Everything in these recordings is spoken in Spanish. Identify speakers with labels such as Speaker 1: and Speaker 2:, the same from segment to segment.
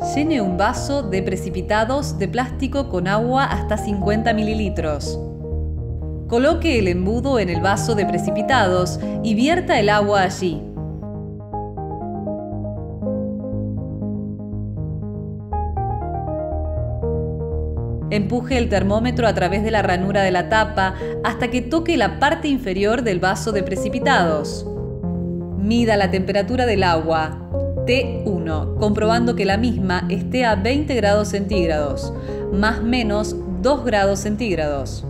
Speaker 1: llene un vaso de precipitados de plástico con agua hasta 50 mililitros. Coloque el embudo en el vaso de precipitados y vierta el agua allí. Empuje el termómetro a través de la ranura de la tapa hasta que toque la parte inferior del vaso de precipitados. Mida la temperatura del agua, T1, comprobando que la misma esté a 20 grados centígrados, más menos 2 grados centígrados.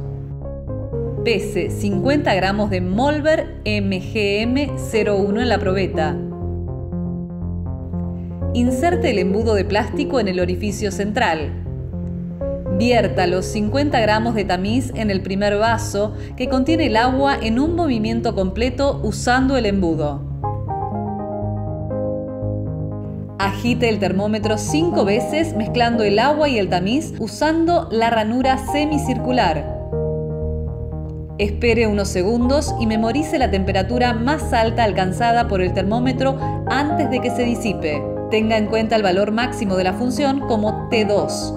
Speaker 1: Pese 50 gramos de Molver MGM01 en la probeta. Inserte el embudo de plástico en el orificio central. Vierta los 50 gramos de tamiz en el primer vaso que contiene el agua en un movimiento completo usando el embudo. Agite el termómetro 5 veces mezclando el agua y el tamiz usando la ranura semicircular. Espere unos segundos y memorice la temperatura más alta alcanzada por el termómetro antes de que se disipe. Tenga en cuenta el valor máximo de la función como T2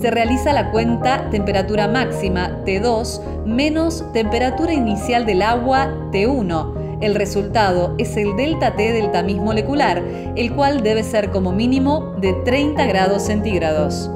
Speaker 1: se realiza la cuenta temperatura máxima T2 menos temperatura inicial del agua T1. El resultado es el delta T del tamiz molecular, el cual debe ser como mínimo de 30 grados centígrados.